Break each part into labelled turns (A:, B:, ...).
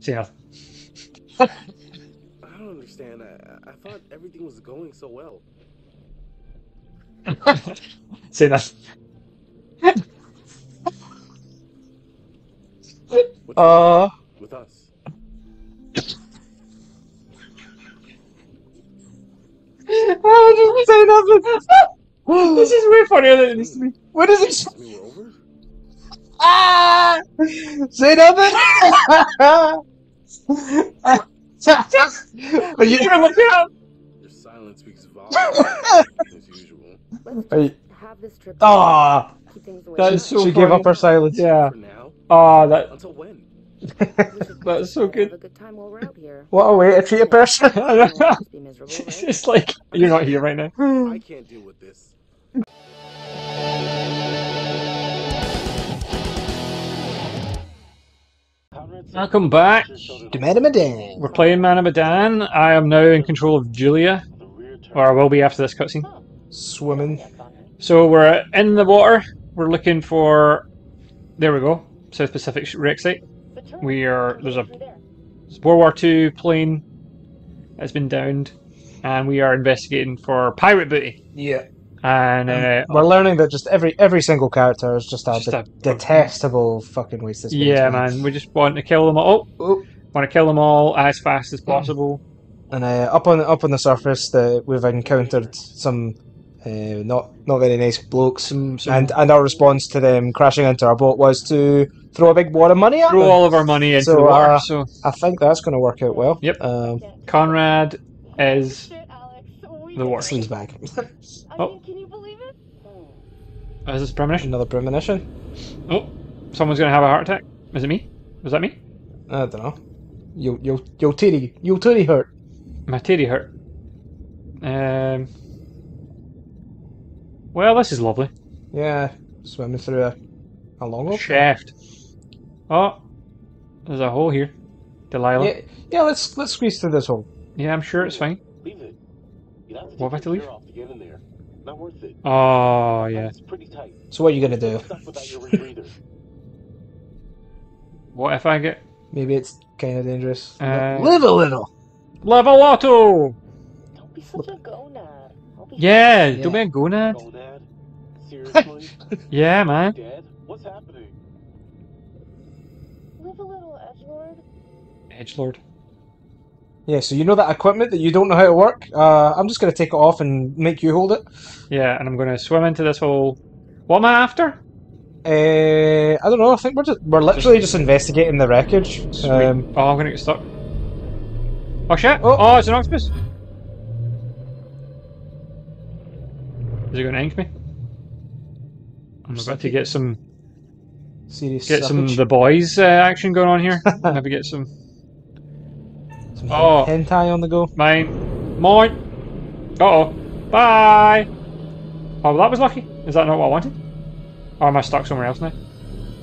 A: Say nothing.
B: I don't understand. I, I thought everything was going so well.
A: Say nothing.
B: With,
C: Uh,
B: with us.
C: oh, just say nothing.
A: this is way funnier than it needs to be.
C: What is it?
B: I mean, we're over?
C: Ah! Say nothing. Are you?
A: You're looking up.
B: Your silence speaks volumes, as usual.
D: Let's
C: Are you?
D: have this trip.
C: Ah,
D: Keep things away.
A: That
D: from
A: is so
C: she gave up her silence.
A: Yeah.
B: For now?
A: Oh, that.
B: Until when?
A: That's so good.
D: a good time while we're out here.
C: What a way to treat a person.
D: Everyone will just be miserable,
A: It's like you're not here right now.
B: I can't deal with this.
A: Welcome back.
C: To Madame.
A: We're playing Man of Medan. I am now in control of Julia, or I will be after this cutscene.
C: Swimming.
A: So we're in the water. We're looking for. There we go. South Pacific wreck site. We are. There's a World War II plane that's been downed, and we are investigating for pirate booty.
C: Yeah.
A: And uh,
C: We're learning that just every every single character is just a,
A: Just
C: de-
A: a-
C: detestable fucking waste of space.
A: yeah, man, we just want to kill them all.
C: Oh.
A: Want to kill them all as fast as possible.
C: And uh, up on up on the surface, the, we've encountered some uh, not not very nice blokes,
A: Some, some
C: and and our response to them crashing into our boat was to throw a big wad of money at
A: throw
C: them.
A: all of our money into
C: So,
A: the water.
C: uh,
A: so
C: I think that's going to work out well.
A: Yep.
C: Um,
A: Conrad is
E: Alex.
A: The worst.
C: Sleaze bag.
E: I
A: Oh.
E: mean, can you believe it?
A: Oh, is this a premonition?
C: Another premonition.
A: Oh, someone's gonna have a heart attack. Is it me? Was that me?
C: I don't know. You'll you'll you'll titty you'll titty hurt.
A: My titty hurt. Um. Well, this is lovely.
C: Yeah, swimming through a a long old.
A: Shaft. Oh, there's a hole here. Delilah.
C: Yeah, yeah. Let's let's squeeze through this hole.
A: Yeah, I'm sure it's fine.
F: Leave it. You'd have to
A: What
F: take
A: have I to leave?
F: off to get in there. Not worth it.
A: Oh, yeah.
F: It's pretty tight.
C: So what are you gonna do?
F: Stuck without your rebreather.
A: What if I get
C: Maybe it's kind of dangerous.
A: Uh,
C: Live a little.
A: level auto?
E: Don't be such a gonad. Be
A: Yeah,
C: Yeah.
A: don't be a gonad.
F: Gonad? Seriously?
A: Yeah, man.
F: Dad? What's happening?
E: Live a little, edgelord.
A: Edgelord.
C: Yeah, so you know that equipment that you don't know how to work? Uh, I'm just gonna take it off and make you hold it.
A: Yeah, and I'm gonna swim into this hole. What am I after?
C: Uh, I don't know. I think we're just we're literally just investigating the wreckage. Um,
A: oh, I'm gonna get stuck. Oh shit!
C: Oh.
A: Oh, it's an octopus. Is it gonna ink me? I'm about to get some
C: serious.
A: get some the boys uh, action going on here. Maybe get some
C: Some
A: Oh.
C: hentai on the go.
A: mine, mine. Uh oh. Bye. Oh, well, that was lucky. Is that not what I wanted? Or am I stuck somewhere else now?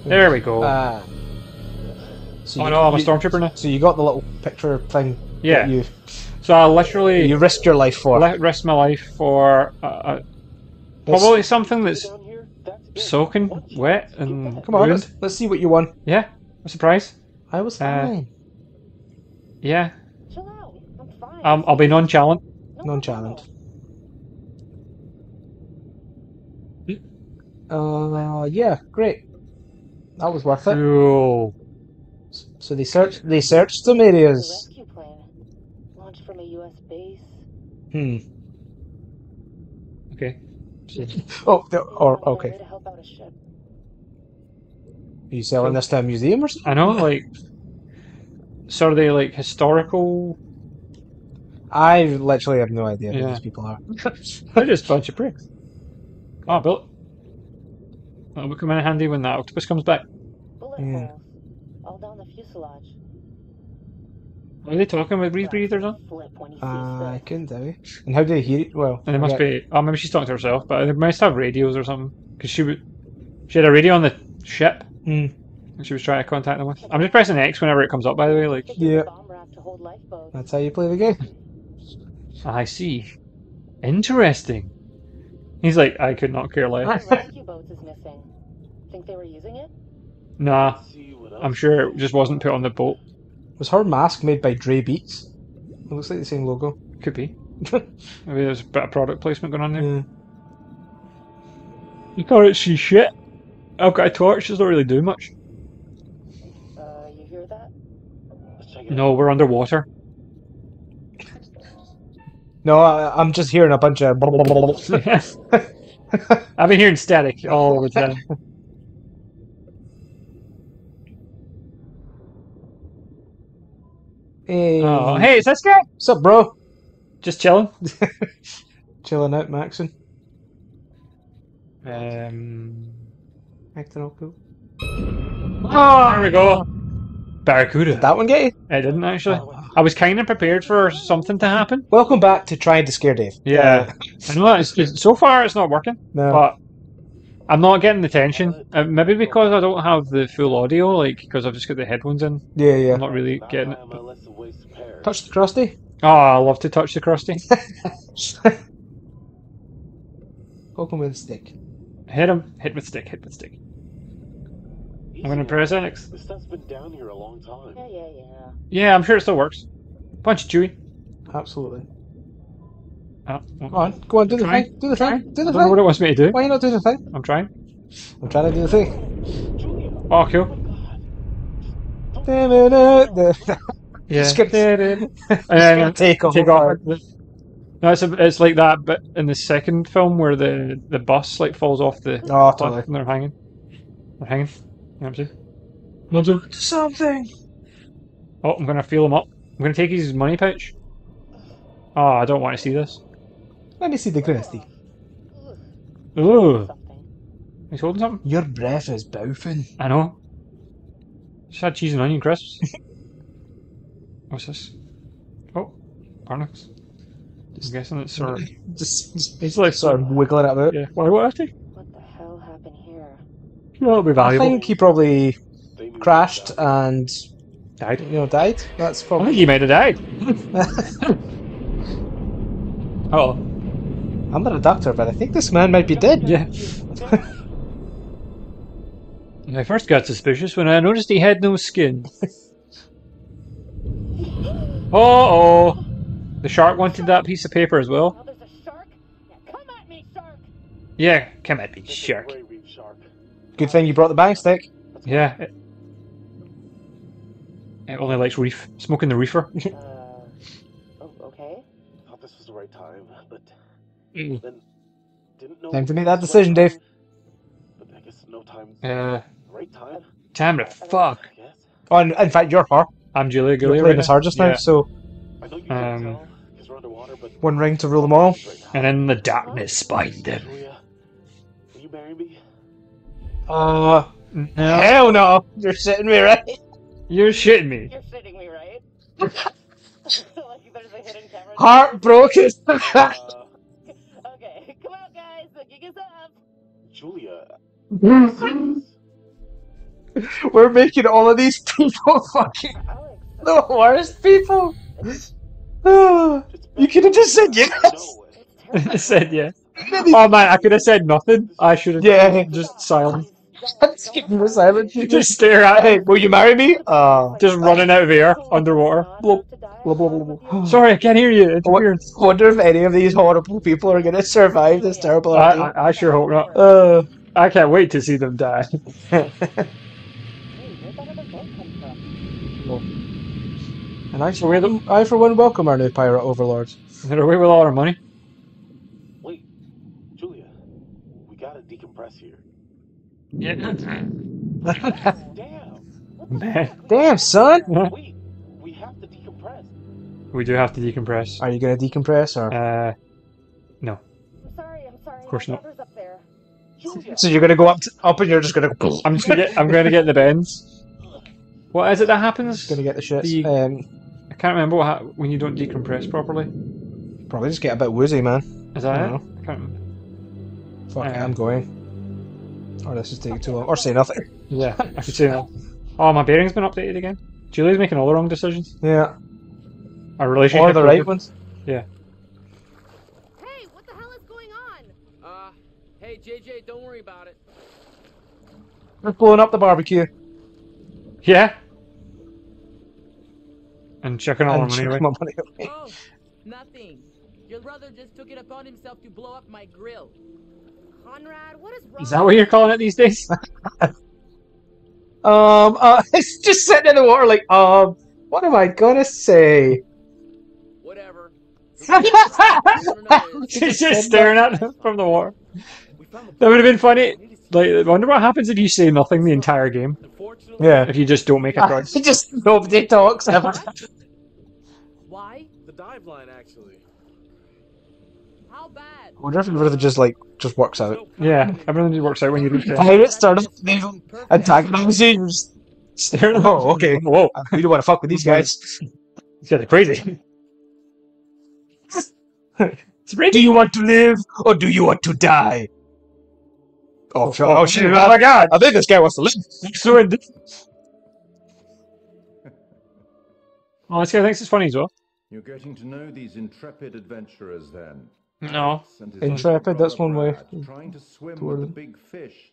A: There we go.
C: Ah. So
A: oh
C: you-
A: no, I'm a
C: you-
A: stormtrooper now.
C: So you got the little picture thing.
A: Yeah.
C: That you
A: So I literally
C: you risked your life for.
A: let risk my life for uh, uh, probably something that's
F: That's
A: soaking wet and
F: that.
C: Come on, let's, let's see what you won.
A: Yeah, a surprise.
C: I was
A: Uh,
C: fine.
A: Yeah,
E: Chill out. I'm fine.
A: Um, I'll be nonchalant.
E: No, no,
C: nonchalant. Uh, yeah, great. That was worth it.
A: Cool.
C: So they searched. They searched some areas.
E: rescue plane. Launched from a U.S. base.
C: Hmm.
A: Okay.
C: Oh, the- or okay.
E: way to help out a ship.
C: Are you selling this to a museum or something?
A: I know, like, so are they like historical?
C: I literally have no idea who
A: Yeah.
C: these people are.
A: They're just a bunch of pricks. Oh, Bill. That'll come in handy when that octopus comes back.
E: Bullet
C: Yeah.
E: holes. All down the fuselage.
A: Are they talking with rebreathers on?
E: Flip when he sees
C: I
E: this.
C: couldn't tell you. And how do they hear it? Well,
A: And it must
C: yeah.
A: be. Oh, maybe she's talking to herself, but they must have radios or something. Because she would. She had a radio on the ship.
C: Hmm.
A: And she was trying to contact them with. I'm just pressing X whenever it comes up. By the way, like
E: Could use
C: Yeah.
E: a bomb rack to hold lifeboats.
C: That's how you play the game.
A: I see. Interesting. He's like, I could not care
E: One
A: less.
E: of the rescue boats is missing. Think they were using it?
A: Nah, I'm sure it just wasn't put on the boat.
C: Was her mask made by Dre Beats? It looks like the same logo.
A: Could be. Maybe there's a bit of product placement going on there.
C: Yeah.
A: You can't see shit. I've got a torch, does not really do much.
D: Uh, you hear that?
B: Let's check it
A: No, we're underwater.
C: No, I, I'm just hearing a bunch of.
A: I've been hearing static all the time.
C: hey,
A: Oh, hey, is this guy?
C: what's up, bro?
A: Just chilling.
C: Chilling out, Maxon.
A: Um.
C: Acting all cool.
A: Oh, there we go. Barracuda.
C: Did that one get you?
A: I didn't actually. I was kind of prepared for something to happen.
C: Welcome back to trying to scare Dave.
A: Yeah, I know. It's, so far, it's not working,
C: No.
A: but I'm not getting the tension. Uh, maybe because I don't have the full audio, like because I've just got the headphones in.
C: yeah, yeah.
A: I'm not really getting it. but-
B: I let the waste pair.
C: Touch the crusty.
A: Oh, I love to touch the crusty.
C: Poke him with a stick.
A: hit him. Hit with stick. Hit with stick. I'm gonna press X.
B: This stuff's been down here a long time.
D: Yeah, yeah, yeah.
A: Yeah, I'm sure it still works. Punch Chewy.
C: Absolutely.
A: Oh,
C: Come on, go on, do the
A: Try.
C: thing. Do the
A: Try.
C: thing. Do
A: I
C: the
A: don't know what it wants me to do.
C: Why you not do the thing?
A: I'm trying.
C: I'm trying to do the thing.
B: Julia!
A: Oh, cool.
C: Oh, Da-da-da-da.
A: Yeah.
C: Skip
A: and then
C: Take off.
A: take off. No, it's, a, it's like that bit in the second film where the, the bus like falls off the
C: Oh, totally.
A: and they're hanging. They're hanging. You know what I'm saying? You know what I'm saying?
C: Something.
A: Oh, I'm gonna feel him up. I'm gonna take his money pouch. Oh, I don't want to see this.
C: Let me see the crusty.
A: Ooh, he's holding something.
C: Your breath is bouffing.
A: I know. Just had cheese and onion crisps. What's this? Oh, Barnacles. I'm guessing it's uh, sort of.
C: Just, just
A: It's like
C: sort of wiggling it about.
A: Yeah. Why would I take?
D: What the hell happened here?
A: That'll be
C: I think he probably crashed and
A: Died.
C: you know died. That's probably.
A: I think he might have died. Oh,
C: I'm not a doctor, but I think this man might be dead.
A: yeah. I first got suspicious when I noticed he had no skin. oh, oh. The shark wanted that piece of paper as well.
D: There's a shark? Yeah, come at me, shark!
A: Yeah, come at me,
B: It's a
A: shark.
B: gray reef shark.
C: Good thing you brought the bang stick.
A: Yeah. It, it only likes reef. Smoking the reefer.
D: Uh, oh, okay.
B: Thought this was the right time, but
A: Mm.
B: then didn't know.
C: Time to
B: it
C: make that
B: was right
C: decision, Dave.
B: time. But I guess no time's
A: Uh,
B: right time.
A: time to fuck.
C: Oh, and in fact, you're her.
A: I'm Julia
C: You're
A: Gillian
C: playing
A: right
C: as
A: now.
C: just now,
A: Yeah.
C: so
B: I know you
A: Um,
B: tell we're underwater, but
C: one ring to rule them all.
A: And in the darkness, bind them.
C: Uh,
A: No,
C: hell no! You're sitting me right.
A: you're shitting me.
D: You're shitting me, right? like there's a hidden camera.
C: Heartbroken.
B: Uh,
D: Okay, come out, guys. The gig is up.
B: Julia.
C: We're making all of these people fucking
D: Alex.
C: the worst people. You could have just said yes.
B: I
A: I said yeah. Oh man, I could have said nothing. I should have
C: Yeah.
A: just silent.
C: Let's keep them silent.
A: Just stare at
C: Hey,
A: it.
C: will you marry me? Uh,
A: Just running out of air underwater. Bloop, bloop, bloop, bloop. Sorry, I can't hear you. Interference.
C: wonder if any of these horrible people are gonna survive this terrible
A: I. I, I sure hope not.
C: Uh,
A: I can't wait to see them die.
D: Hey, where'd that other boat come from?
C: and I, for one, I for one welcome our new pirate overlords.
A: They're away with all our money.
B: Wait, Julia. We gotta decompress here.
A: Yeah.
B: Damn.
C: Damn, son.
B: Wait, we have to decompress.
A: we do have to decompress.
C: Are you gonna decompress or?
A: Uh,
D: I'm sorry, I'm sorry.
A: Of course not.
D: daughter's up there.
B: Julia.
C: So you're gonna go up, to, up, and you're just gonna
A: I'm just gonna get. I'm gonna get the bends. What is it that happens?
C: gonna get the shits.
A: The-
C: Um,
A: I can't remember what when you don't decompress properly.
C: probably just get a bit woozy, man.
A: Is that
C: I
A: it? I can't remember.
C: Fuck
A: Uh,
C: I'm going. Or this is taking too long. Or say nothing.
A: Yeah, I could say that. Oh, my bearing's been updated again. Julie's making all the wrong decisions.
C: Yeah.
A: Our relationship.
C: Or the right ones. Yeah.
G: Hey, what the hell is going on?
H: Uh, hey JJ, don't worry about it.
C: We're blowing up the barbecue.
A: Yeah. And checking all our money
C: chuck
A: away.
C: my money away.
I: Oh, nothing. Your brother just took it upon himself to blow up my grill.
D: Conrad, what is wrong?
A: Is that what you're calling it these days?
C: Um, uh, it's just sitting in the water, like, um, what am I gonna say?
I: Whatever.
A: She's just staring at him from the water.
B: We found the
A: That would have been funny.
B: We need to see-
A: Like, I wonder what happens if you say nothing the entire game.
C: Yeah.
A: If you just don't make a choice.
C: just nobody talks ever.
I: Why?
B: the dive line actually.
I: How bad?
C: I wonder if it really just like just works out.
A: Yeah, everything just works out when you reach there.
C: Pirates turn up, they antagonize you. you're just
A: Staring at them.
C: Oh, okay.
A: Whoa,
C: We don't want to fuck with these guys.
A: these guys are crazy.
C: Do you want to live or do you want to die? Oh, oh shit.
A: Oh,
C: oh shit!
A: oh my god!
C: I think this guy wants to live.
A: So in- Oh, this guy thinks it's funny as well.
J: You're getting to know these intrepid adventurers then.
A: No.
J: Alex and his
C: Intrepid,
J: older
C: that's one way
J: Brad, Trying to swim
C: to
J: with the big fish.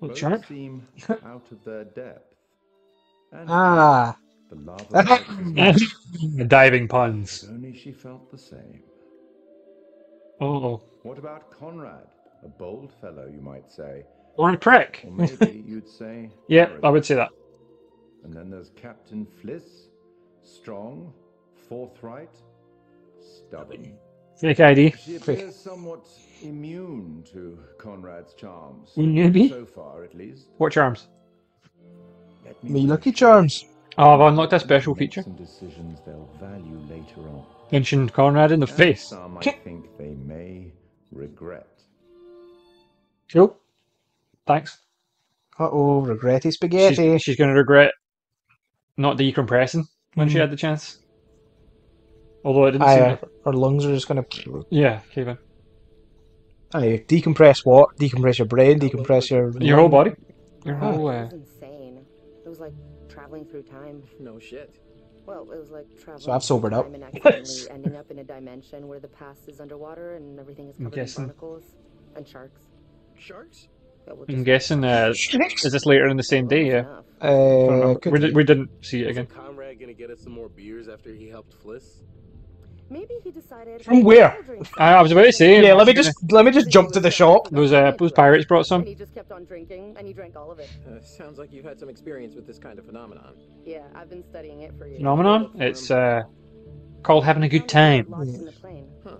A: Well,
J: Both
A: shark?
J: seem out of their depth. And
C: Ah,
J: the love of Alex is
A: Diving puns.
J: if only she felt the same.
A: Oh.
J: What about Conrad? A bold fellow, you might say.
A: Or a prick.
J: Or maybe you'd say.
A: Yeah, I would say that.
J: And then there's Captain Fliss. Strong, forthright, stubborn.
A: Fake ID.
J: She appears somewhat immune to Conrad's charms.
A: Maybe.
J: So far, at least.
A: What charms?
J: Let
C: me lucky charms.
A: Oh, I've unlocked a special feature.
J: Some decisions they'll value later on.
A: Punching Conrad in the
J: And
A: face.
J: Some I think they may regret.
A: Cool. Thanks.
C: Uh oh, regretty spaghetti.
A: she's going to regret not decompressing when she
C: Mhm.
A: had the chance. Although it didn't
C: Aye,
A: seem
C: uh,
A: to...
C: her lungs are just gonna.
A: Yeah, Kevin.
C: Aye, decompress what? Decompress your brain. Decompress your.
A: Your whole body. Your
C: Oh.
A: whole...
D: It
A: Uh...
D: was insane. It was like traveling through time.
I: No shit.
D: Well, it was like traveling
C: So I've sobered up.
D: time and accidentally ending up in a dimension where the past is underwater and everything is covered in
A: guessing.
D: barnacles and sharks.
I: Sharks?
A: I'm guessing, uh, is this later in the same day? Yeah.
D: Enough.
A: I don't
C: Uh,
A: we, did, we didn't see it
B: Isn't
A: again.
B: Conrad gonna get us some more beers after he helped Fliss?
D: Maybe he decided.
C: From where?
A: I, I was about to say.
C: Yeah, let me just let me just jump to the shop.
A: Those, uh, those pirates brought some.
D: And he just kept on drinking, and he drank all of it.
I: Uh, sounds like you've had some experience with this kind of phenomenon.
D: Yeah, I've been studying it for years.
A: Phenomenon? It's uh, called having a good time.
D: Lost in the plane.
I: Huh.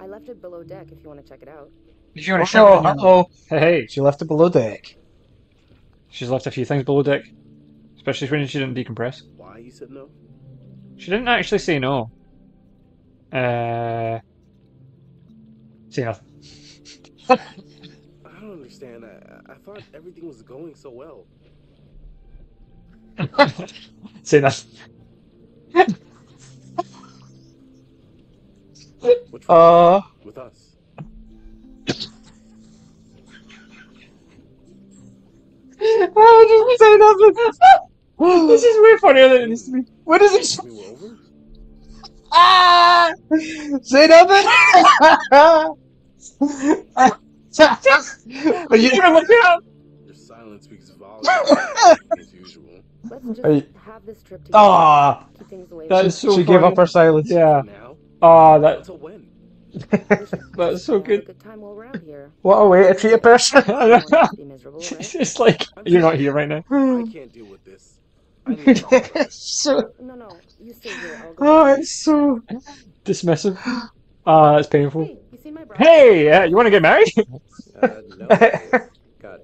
D: I left it below deck if you want to check it out.
A: If you want to
C: Oh,
A: shout,
C: oh,
A: hey, hey,
C: she left it below deck.
A: she's left a few things below deck, especially when she didn't decompress.
B: Why you said no?
A: She didn't actually say no. Uh, say nothing.
B: I don't understand. I, I thought everything was going so well.
A: say nothing.
B: What's wrong
C: Uh,
B: with us?
C: I just say nothing.
A: this is way funnier than it needs to be.
C: What is it?
B: We were over?
C: Ah! Say nothing. Are you
A: You're looking up.
B: Your silence speaks volumes as usual.
D: Let's just
C: you-
D: have this trip together.
C: Ah,
D: Keep things away.
A: That so
C: she gave up her silence.
A: Yeah.
B: Now?
A: Oh, that.
B: Until when?
A: That's so good.
D: good time while we're out here.
C: What a way to treat a person.
D: Be miserable,
A: It's
D: right?
A: just like you're not here right now.
B: I can't deal with this. I need
C: so,
D: No, no, you stay here. I'll
C: oh, it's so.
A: Dismissive. Ah, that's painful.
D: Hey, you see my brother?
A: Hey, uh, you want to get married?
I: Uh, no. Got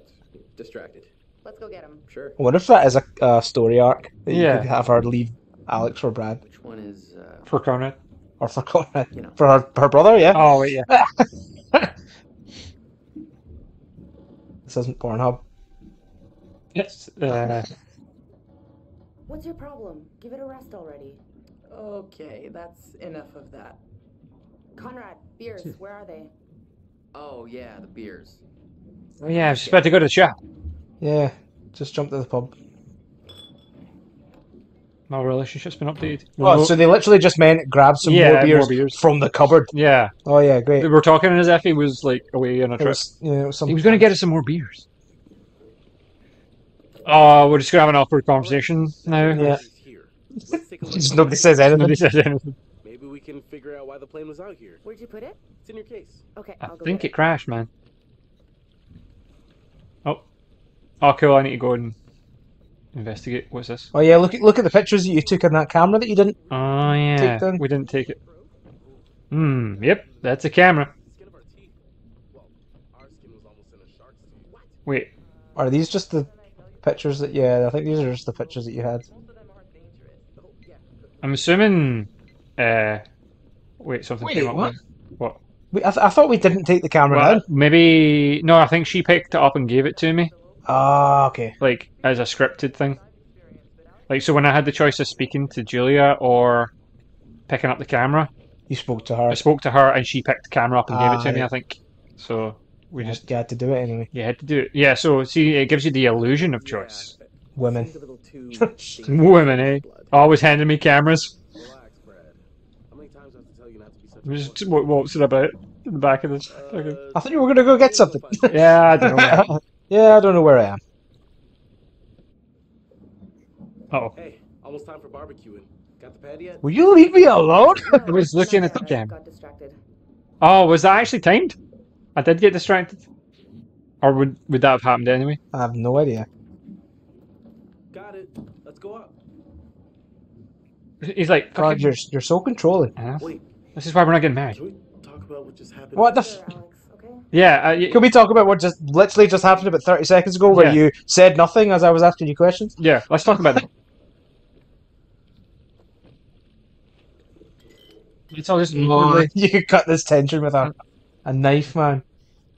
I: distracted.
D: Let's go get him.
I: Sure.
C: What if that is a, a story arc that you
A: Yeah.
C: could have her leave Alex for Brad
I: Which one is, uh,
A: For Conrad.
C: or for Conrad
I: You know.
C: for her her brother? Yeah.
A: Oh wait, yeah.
C: This isn't Pornhub.
A: Yes. Uh,
D: What's your problem? Give it a rest already.
I: Okay, that's enough of that.
D: Conrad, beers, where are they?
I: Oh, yeah, the beers.
A: oh yeah, I was just about to go to the shop.
C: Yeah. Just jump to the pub.
A: My relationship's been updated.
C: Oh, so they literally just meant grab some
A: Yeah,
C: more, beers
A: more beers.
C: from the cupboard.
A: yeah,
C: Oh yeah, great.
A: we were talking as if he was like away on a
C: It
A: trip.
C: was, yeah, it was some,
A: He was going to get us some more beers. Oh, we're just going to have an awkward conversation now.
C: Yeah.
B: He's here. Let's take take a look.
C: Just nobody says anything.
A: Nobody says anything.
B: Maybe we can figure out why the plane was out here.
D: Where'd you put it?
B: It's in your case.
D: Okay,
A: I
D: I'll go
A: think it crashed, man. Oh. Oh, cool. I need to go and investigate. What's this?
C: Oh yeah, look at look at the pictures that you took on that camera that you didn't.
A: Oh, yeah.
C: down.
A: We didn't take it. Hmm. Yep. That's a camera.
B: The skin of our teeth. Well, our skin was almost in a shark's teeth. What?
A: Wait.
C: Are these just the pictures that? Yeah, I think these are just the pictures that you had.
I: Most of them aren't dangerous. Yeah.
A: I'm assuming. Uh. Wait, something
C: Wait,
A: came up.
C: what?
A: What?
C: We, I, th- I thought we didn't take the camera
A: Well,
C: down.
A: maybe. No, I think she picked it up and gave it to me.
C: Ah, okay.
A: like as a scripted thing. Like so when I had the choice of speaking to Julia or picking up the camera,
C: You spoke to her.
A: I spoke to her and she picked the camera up and gave it to
C: Ah,
A: me. I think. So we
C: You
A: just
C: had- you had to do it anyway.
A: you had to do it. Yeah, so see it gives you the illusion of choice.
C: Women.
B: Seems a little too
A: Women, eh? Always handing me cameras.
B: Relax, Brad. How many times do I have to tell you not to be such
A: I'm
B: a
A: Just what, what's it about in the back of this? Okay.
B: Uh,
C: I thought you were gonna go get something.
A: Yeah, I don't know.
C: yeah, I don't know where I am.
A: Oh,
B: Hey, almost time for barbecuing. Got the pad yet?
C: Will you leave me alone?
A: I was looking at the
D: I
A: cam.
D: Got distracted.
A: oh, was that actually timed? I did get distracted, or would would that have happened anyway?
C: I have no idea.
B: Got it. Let's go up.
A: He's like,
C: God, you're you're so controlling.
A: Huh?
B: Wait,
A: this is why we're not getting married.
B: can we talk about what just happened?
C: What the? F-
D: Alex, okay?
A: Yeah, uh, y-
C: Can we talk about what just literally just happened about thirty seconds ago, where
A: Yeah.
C: you said nothing as I was asking you questions?
A: yeah. Let's talk about that. It's all just
C: you could cut this tension with a a knife, man.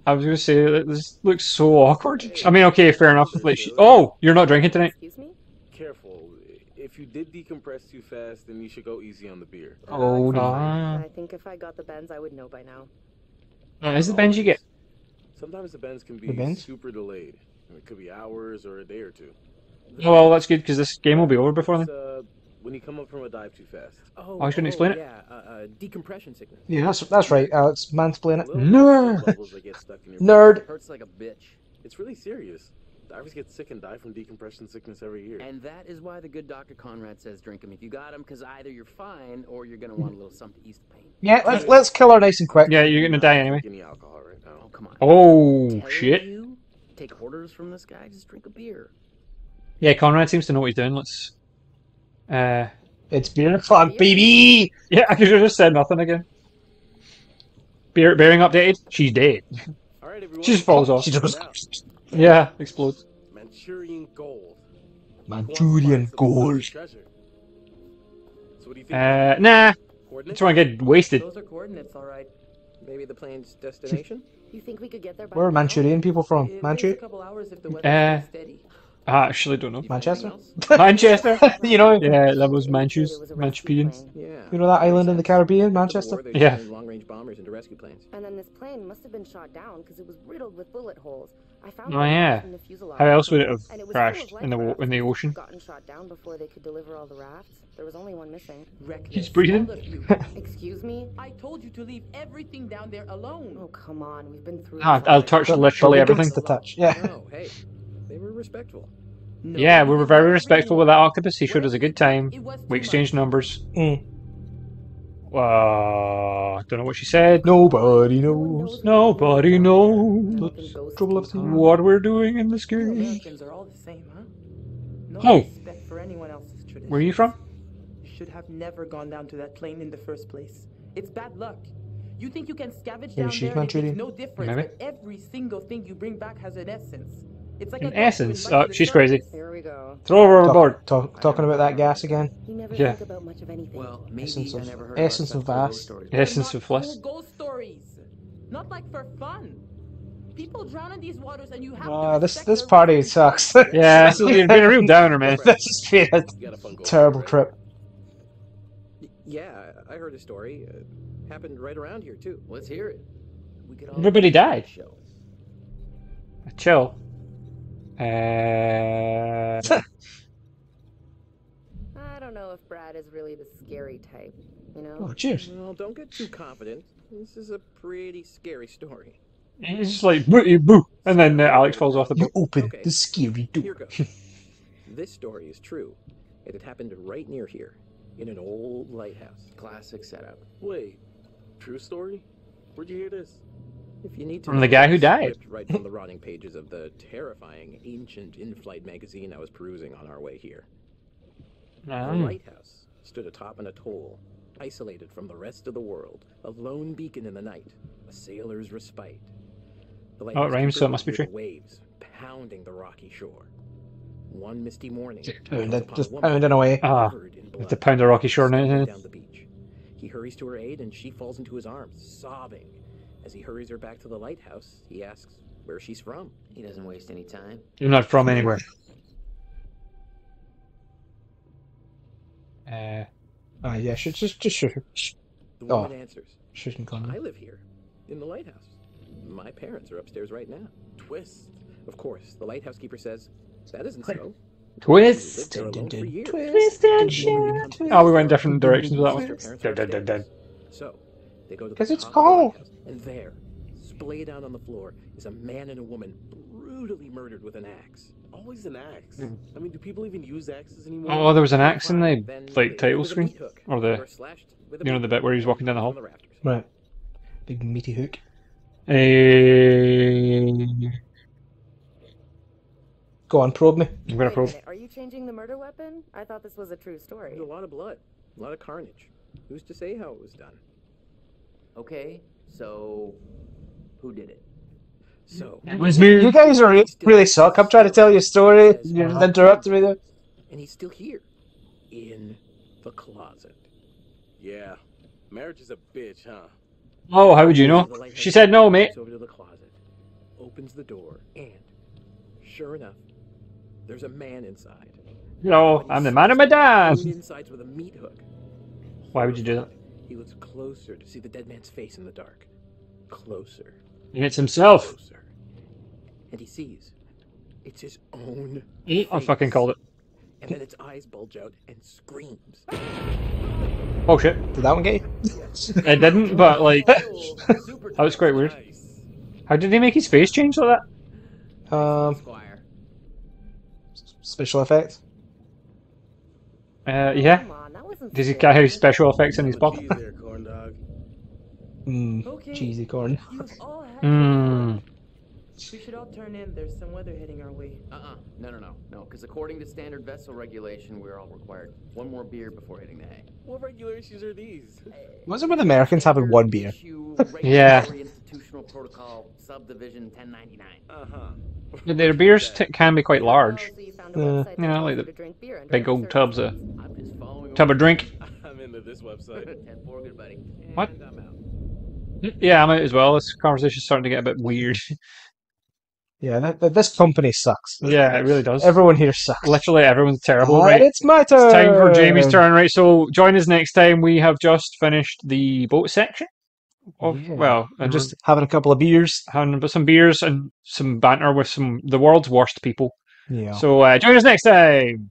A: I was gonna say that this looks so awkward. I mean, okay, fair enough. Like, she, oh, you're not drinking tonight.
D: Excuse me?
B: Careful. If you did decompress too fast, then you should go easy on the beer.
C: Oh, no.
D: I think if I got the bends, I would know by now.
A: uh, is the bends you get?
B: Sometimes the bends can be
C: bends?
B: super delayed. It could be hours or a day or two.
A: Oh, well, that's good because this game will be over before then.
B: Uh, when you come up from a dive too fast.
K: Oh,
A: I was gonna explain it.
K: Yeah, uh, uh, decompression sickness.
C: Yeah, that's that's right, Alex. Mansplain it.
B: Little
A: Nerd.
B: bubbles that get stuck in your
C: Nerd.
K: Hurts like a bitch.
B: It's really serious. Divers get sick and die from decompression sickness every year.
K: And that is why the good Dr. Conrad says drink 'em if you got 'em, because either you're fine or you're gonna want a little something to ease the pain.
C: Yeah, let's let's kill her nice and quick.
A: Yeah, you're gonna die
B: take
A: anyway.
B: Any alcohol right now?
K: Oh, come on.
A: Oh
K: Telling
A: shit!
K: You, take orders from this guy, just drink a beer.
A: Yeah, Conrad seems to know what he's doing. Let's. Uh,
C: It's beer o'clock, baby.
A: yeah, I could have just said nothing again. Bear, bearing updated. She's dead.
B: All right, everyone.
A: She just falls off.
C: She just
A: Yeah, explodes.
B: Manchurian gold.
C: Manchurian gold.
B: to find some treasure? So what do you think?
A: Uh, nah.
B: Coordinates?
A: Just want to get wasted.
K: Those are coordinates, all right. Maybe the plane's destination?
D: You think we could get there by
C: Where are? Manchurian people from? Manchu?
K: a couple hours if the
A: Uh,
K: steady.
A: I actually don't know.
C: Manchester?
A: Manchester.
C: you know,
A: Yeah, that was
D: It
A: Manchus,
D: was a rescue
A: Manchupians.
K: Yeah.
C: you know that island in the Caribbean, Manchester.
A: Yeah.
K: turned long-range bombers into rescue planes.
D: And then this plane must have been shot down because it was riddled with bullet holes. I found
A: Oh,
D: one
A: yeah.
D: in the fuselage.
A: How else would it have
D: And it was full
A: crashed in the in the ocean?
D: Gotten shot down before they could deliver all the rafts. There was only one missing.
I: Reckless,
A: He's breathing.
I: all of you.
D: Excuse me?
I: I told you to leave everything down there alone.
D: Oh come on, we've been through.
A: Ah, I'll touch literally everything.
C: gets the touch. Yeah.
K: No, hey, they were respectful.
I: No,
A: Yeah, we were very respectful
I: really
A: with that octopus. He showed us a good time.
I: it was too
A: We exchanged
I: much.
A: numbers.
C: Mm.
A: Uh, don't know what she said.
C: Nobody
D: No one
C: knows.
D: knows
A: Nobody knows
D: Talking ghost
C: trouble of
D: keeps
C: the-
D: on.
A: what we're doing in this game.
I: Americans are all the same, huh? No
A: Oh.
I: for anyone else's.
A: Where are you from?
I: You should have never gone down to that plane in the first place. It's bad luck. You think you can scavenge
C: Maybe
I: down
C: she's
I: there and it no difference,
A: Maybe.
I: every single thing you bring back has an essence. It's like
A: An
I: a
A: essence? Oh,
I: to the
A: she's crazy.
I: circus.
D: Here we go.
A: Throw her overboard.
C: talk- talking about that gas again.
D: You never
A: Yeah.
D: about much of anything.
K: Well, maybe
C: Essence of-
K: never heard
C: essence of
K: such
C: vast.
K: ghost stories.
I: They're
A: Essence of flesh.
I: ghost stories. Not like for fun. People drown in these waters and you have
C: Uh,
I: to
C: this this party
I: rights.
C: sucks.
A: Yeah, this has been a real downer, man.
C: this has been a
B: You got a fun gold,
C: terrible
B: right?
C: trip.
K: Yeah, I I heard a story. Uh, happened right around here too. Let's hear it. We could all
A: Everybody died.
K: Show.
A: Chill. Uh,
D: I don't know if Brad is really the scary type. You know.
C: Oh, cheers.
K: Well, don't get too confident. This is a pretty scary story.
A: it's just like boo, boo, and then uh, Alex falls off the
C: You
A: boat.
C: open
K: Okay.
C: the scary
K: Here
C: door.
K: goes. this story is true. It had happened right near here. in an old lighthouse. Classic setup.
B: Wait, true story? Where'd you hear this?
K: If you need to,
A: From the guy who died.
K: Right from the rotting pages of the terrifying ancient in-flight magazine I was perusing on our way here. The
A: Um,
K: lighthouse stood atop an atoll, isolated from the rest of the world, a lone beacon in the night, a sailor's respite. The
A: Oh, it rhymes, so it must be true.
K: lived Waves pounding the rocky shore. One misty morning, he
C: Pounding,
K: comes upon a
C: just pounding away.
A: Ah,
K: covered in
A: with the pound of rocky shore now.
K: down the beach. He hurries to her aid, and she falls into his arms, sobbing. As he hurries her back to the lighthouse, he asks where she's from.
H: He doesn't waste any time.
A: You're not from anywhere. Uh,
C: Ah, yeah, should just just shoot. sh-
K: The
C: Oh.
K: woman answers,
C: Shooting
K: I live here, in the lighthouse. My parents are upstairs right now.
B: Twist.
K: Of course, the lighthouse keeper says, that isn't so.
A: twist.
K: You lived there alone for years.
A: Twist and shout. Oh, we went different directions with that one.
K: So, they go to the
C: 'Cause it's
K: top of the
C: cold.
K: Lighthouse, and there, splayed out on the floor, is a man and a woman brutally murdered with an axe.
B: Always an axe.
A: Hmm.
B: I mean, do people even use axes anymore?
A: Oh, there was an axe in the like title screen, or the
K: slashed with a
A: you know the bit where he was walking down the hall.
K: on the rafters.
C: Right. Big meaty hook.
A: Uh,
C: Go on, probe me.
A: I'm gonna probe.
D: Are you changing the murder weapon? I thought this was a true story.
K: There's a lot of blood, a lot of carnage. Who's to say how it was done?
H: Okay, so who did it?
K: So,
A: It was me.
C: You guys are re- really suck. I'm trying to tell you a story. You're interrupting me there.
K: and he's still here, in the closet.
B: Yeah. Marriage is a bitch, huh?
A: Oh, how would you know? She said no, mate.
K: Over to the closet, opens the door, and sure enough, there's a man inside.
A: No, I'm the man of my dad.
K: insides with a meat hook.
A: Why would you do that?
K: He looks closer to see the dead man's face in the dark. Closer, And
A: It's himself.
K: closer, and he sees it's his own.
A: I fucking called it.
K: And then its eyes bulge out and screams.
A: Oh shit.
C: Did that one get you?
A: It didn't, but like that was quite weird. How did he make his face change like that?
C: Um,
H: Squire.
C: special effects.
A: Uh, yeah.
D: Come on, that wasn't
A: Does he
D: scary.
A: have special effects in his
B: pocket?
A: butt?
B: cheese corn dog.
C: Mmm,
I: Okay.
C: cheesy corn.
I: You've all had
A: Mmm.
I: We should all turn in. There's some weather heading our way.
H: Uh-uh. No, no, no. No, because according to standard vessel regulation, we're all required one more beer before hitting the hay.
B: What regulations are these?
C: Uh, What's it with Americans having one beer?
H: Issue
A: Yeah.
H: Regulatory Institutional Protocol Subdivision 1099.
B: Uh huh.
A: Their beers t- can be quite large.
D: So you
C: Yeah.
D: website that
A: You know, like the
D: to drink beer under
A: Big old tubs of
D: conditions.
H: I'm just following
A: tub of drink.
B: I'm into this website.
H: 10-4, good buddy.
A: What?
K: I'm out.
A: Yeah, I'm out as well. This conversation's starting to get a bit weird.
C: Yeah, that, that, this company sucks.
A: yeah, it really does.
C: Everyone here sucks.
A: Literally everyone's terrible.
C: Alright,
A: Right.
C: it's my turn.
A: It's time for Jamie's turn, right? So join us next time. We have just finished the boat section. Of,
C: Yeah.
A: Well,
C: I'm
A: and
C: just having a couple of beers.
A: having some beers and some banter with some the world's worst people.
C: Yeah.
A: So uh, join us next time.